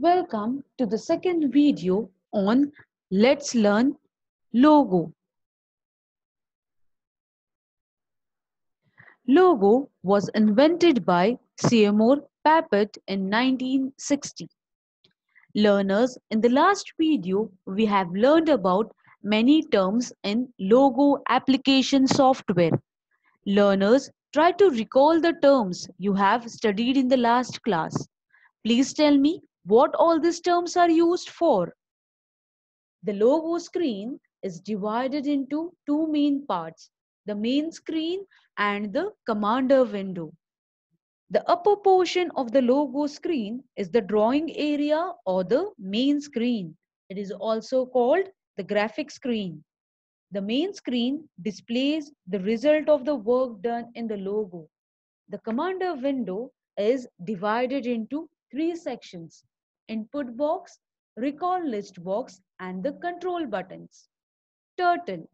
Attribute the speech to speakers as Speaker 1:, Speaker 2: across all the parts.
Speaker 1: Welcome to the second video on Let's Learn Logo. Logo was invented by Seymour Papert in 1960. Learners, in the last video, we have learned about many terms in logo application software. Learners, try to recall the terms you have studied in the last class. Please tell me what all these terms are used for. The logo screen is divided into two main parts, the main screen and the commander window. The upper portion of the logo screen is the drawing area or the main screen. It is also called the graphic screen. The main screen displays the result of the work done in the logo. The commander window is divided into three sections input box, recall list box, and the control buttons. Turtle.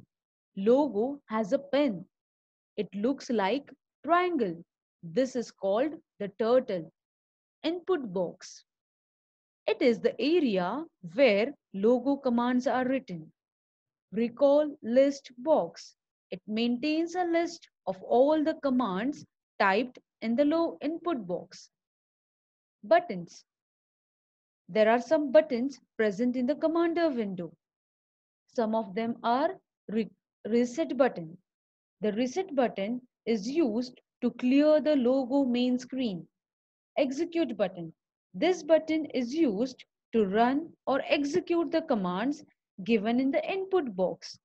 Speaker 1: Logo has a pen. It looks like triangle. This is called the turtle. Input box. It is the area where logo commands are written. Recall list box. It maintains a list of all the commands typed in the low input box. Buttons. There are some buttons present in the commander window. Some of them are re reset button. The reset button is used to clear the logo main screen. Execute button. This button is used to run or execute the commands given in the input box.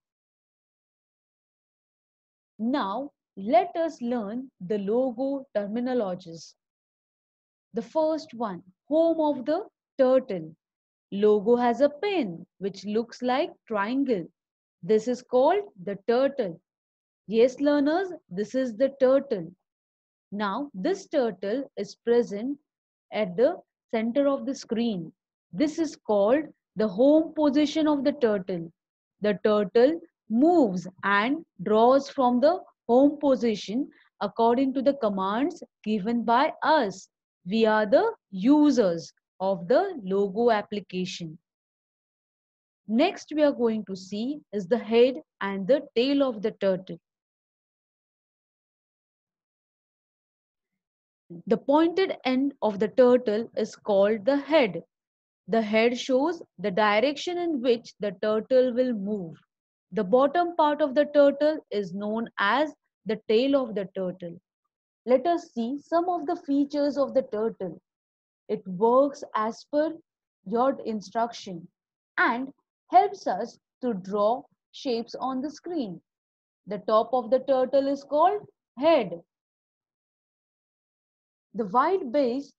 Speaker 1: Now, let us learn the logo terminologies. The first one, home of the turtle. Logo has a pen which looks like triangle. This is called the turtle. Yes, learners, this is the turtle. Now, this turtle is present at the center of the screen. This is called the home position of the turtle. The turtle moves and draws from the home position according to the commands given by us. We are the users of the logo application. Next we are going to see is the head and the tail of the turtle. The pointed end of the turtle is called the head. The head shows the direction in which the turtle will move. The bottom part of the turtle is known as the tail of the turtle. Let us see some of the features of the turtle. It works as per your instruction and helps us to draw shapes on the screen. The top of the turtle is called head. The wide base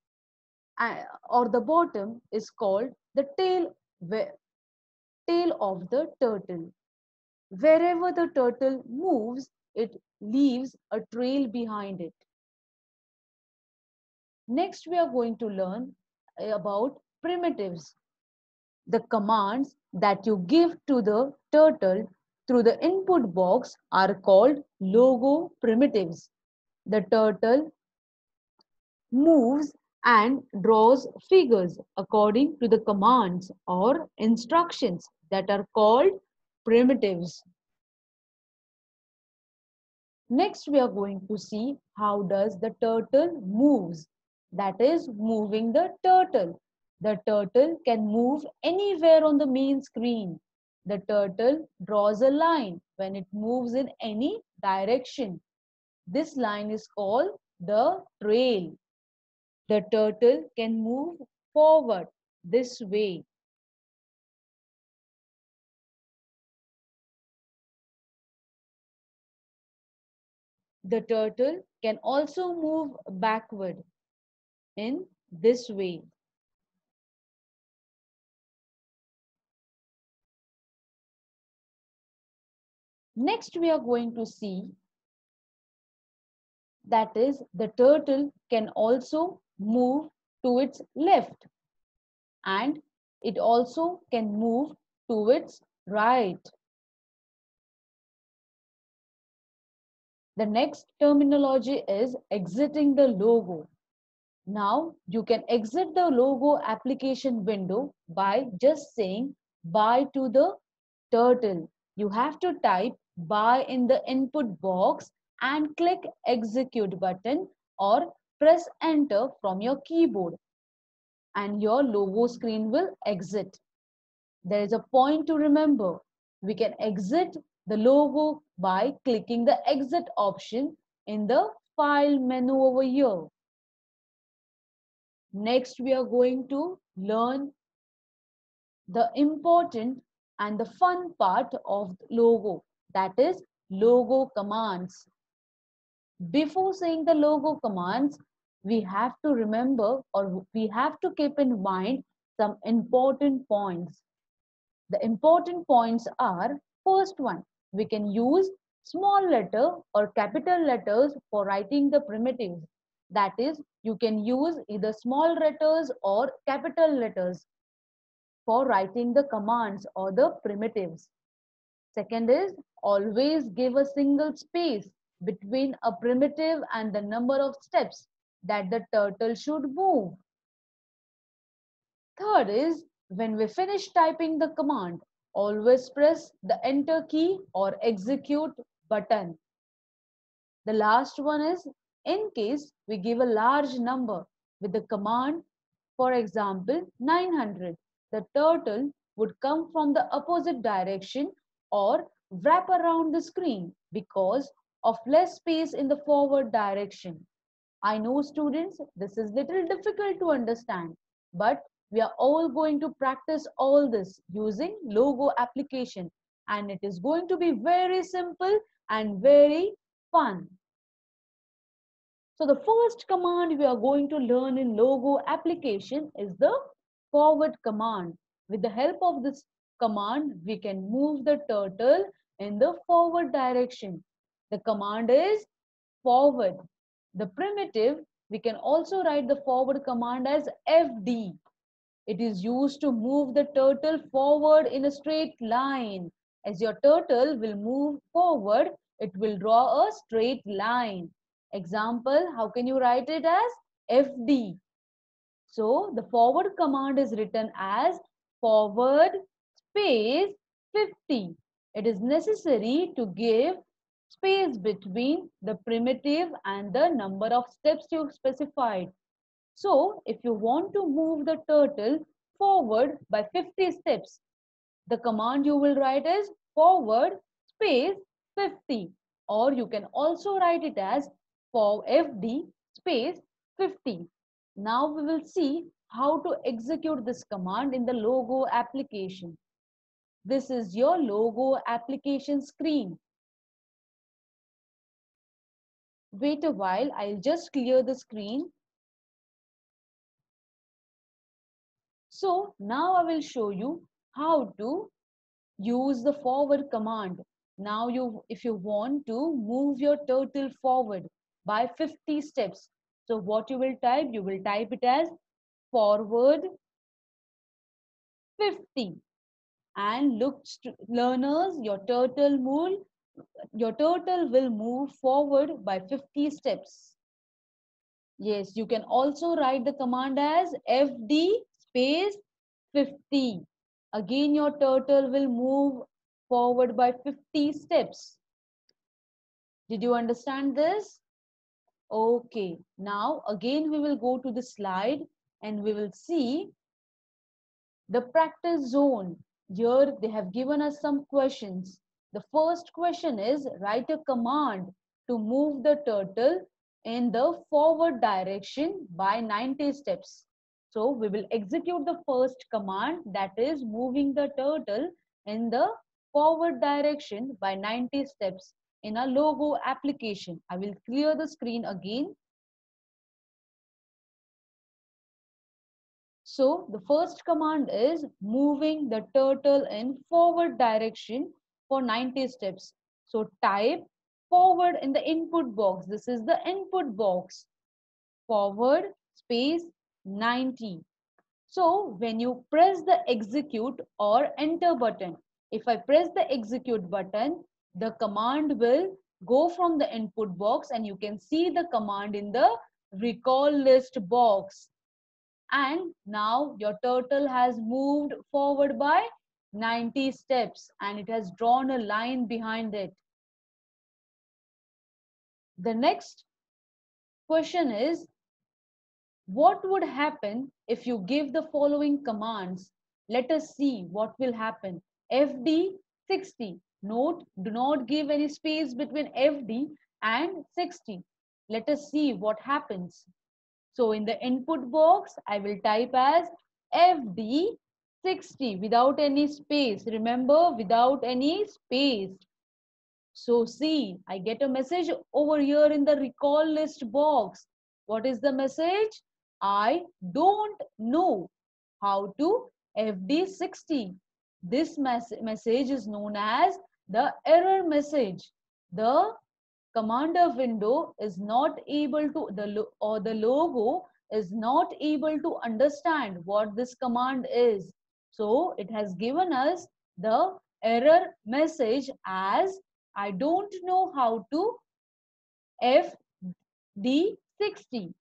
Speaker 1: uh, or the bottom is called the tail, tail of the turtle. Wherever the turtle moves, it leaves a trail behind it. Next, we are going to learn eh, about primitives. The commands that you give to the turtle through the input box are called logo primitives. The turtle moves and draws figures according to the commands or instructions that are called primitives. Next, we are going to see how does the turtle moves that is moving the turtle. The turtle can move anywhere on the main screen. The turtle draws a line when it moves in any direction. This line is called the trail. The turtle can move forward this way. The turtle can also move backward in this way. Next, we are going to see that is the turtle can also move to its left and it also can move to its right. The next terminology is exiting the logo. Now you can exit the logo application window by just saying bye to the turtle. You have to type bye in the input box and click execute button or press enter from your keyboard and your logo screen will exit. There is a point to remember. We can exit the logo by clicking the exit option in the file menu over here. Next, we are going to learn the important and the fun part of logo that is logo commands. Before saying the logo commands, we have to remember or we have to keep in mind some important points. The important points are first one, we can use small letter or capital letters for writing the primitives. That is, you can use either small letters or capital letters for writing the commands or the primitives. Second is always give a single space between a primitive and the number of steps that the turtle should move. Third is when we finish typing the command, always press the enter key or execute button. The last one is in case we give a large number with the command, for example, 900, the turtle would come from the opposite direction or wrap around the screen because of less space in the forward direction. I know students, this is little difficult to understand, but we are all going to practice all this using logo application and it is going to be very simple and very fun. So the first command we are going to learn in logo application is the forward command. With the help of this command, we can move the turtle in the forward direction. The command is forward. The primitive, we can also write the forward command as FD. It is used to move the turtle forward in a straight line. As your turtle will move forward, it will draw a straight line. Example, how can you write it as FD? So the forward command is written as forward space 50. It is necessary to give space between the primitive and the number of steps you specified. So if you want to move the turtle forward by 50 steps, the command you will write is forward space 50 or you can also write it as for FD space 50. Now we will see how to execute this command in the logo application. This is your logo application screen. Wait a while, I'll just clear the screen. So now I will show you how to use the forward command. Now you, if you want to move your turtle forward, by 50 steps. So what you will type? You will type it as forward 50 and look learners your turtle move your turtle will move forward by 50 steps yes you can also write the command as fd space 50 again your turtle will move forward by 50 steps did you understand this Okay, now again we will go to the slide and we will see the practice zone. Here they have given us some questions. The first question is write a command to move the turtle in the forward direction by 90 steps. So we will execute the first command that is moving the turtle in the forward direction by 90 steps in a logo application. I will clear the screen again. So the first command is moving the turtle in forward direction for 90 steps. So type forward in the input box. This is the input box. Forward space 90. So when you press the execute or enter button, if I press the execute button, the command will go from the input box and you can see the command in the recall list box. And now your turtle has moved forward by 90 steps and it has drawn a line behind it. The next question is, what would happen if you give the following commands? Let us see what will happen. FD 60. Note, do not give any space between FD and 60. Let us see what happens. So in the input box, I will type as FD 60 without any space. Remember, without any space. So see, I get a message over here in the recall list box. What is the message? I don't know how to FD60. This mes message is known as the error message. The commander window is not able to, the or the logo is not able to understand what this command is. So it has given us the error message as I don't know how to FD60.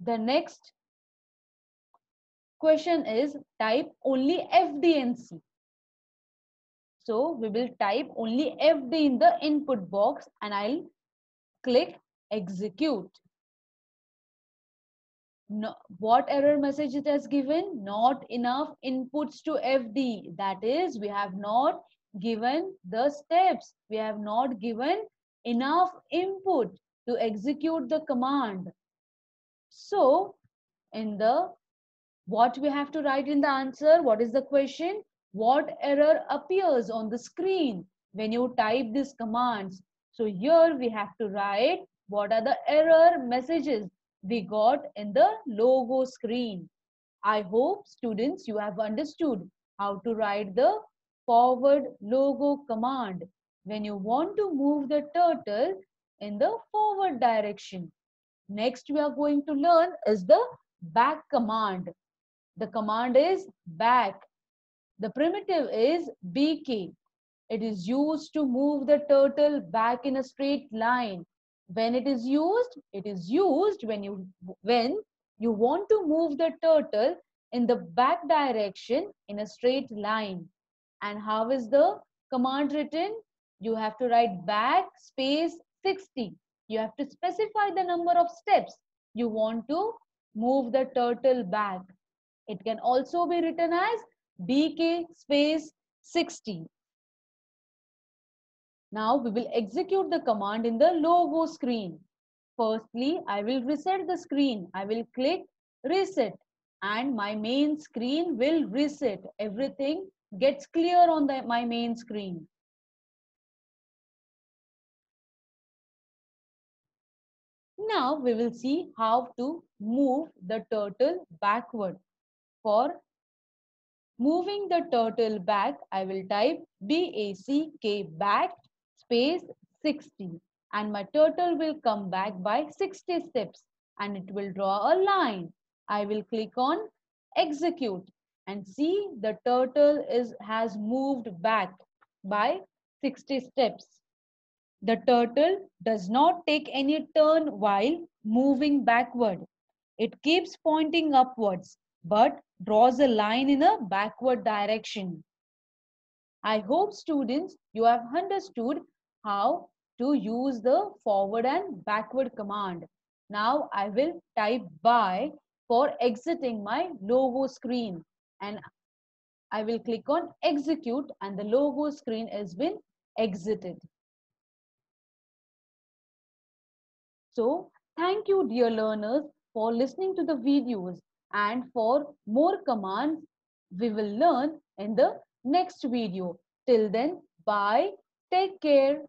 Speaker 1: The next question is type only FDNC. So we will type only FD in the input box and I'll click execute. No, what error message it has given? Not enough inputs to FD. That is, we have not given the steps. We have not given enough input to execute the command. So, in the what we have to write in the answer, what is the question? What error appears on the screen when you type these commands? So here we have to write what are the error messages we got in the logo screen. I hope students you have understood how to write the forward logo command when you want to move the turtle in the forward direction. Next we are going to learn is the back command. The command is back. The primitive is BK. It is used to move the turtle back in a straight line. When it is used, it is used when you when you want to move the turtle in the back direction in a straight line. And how is the command written? You have to write back space 60. You have to specify the number of steps you want to move the turtle back. It can also be written as BK space 60. Now we will execute the command in the logo screen. Firstly, I will reset the screen. I will click reset and my main screen will reset. Everything gets clear on the, my main screen. Now we will see how to move the turtle backward. For moving the turtle back, I will type BACK back space 60 and my turtle will come back by 60 steps and it will draw a line. I will click on execute and see the turtle is has moved back by 60 steps. The turtle does not take any turn while moving backward. It keeps pointing upwards but draws a line in a backward direction. I hope students you have understood how to use the forward and backward command. Now I will type bye for exiting my logo screen and I will click on execute and the logo screen has been exited. So thank you dear learners for listening to the videos and for more commands we will learn in the next video. Till then, bye. Take care.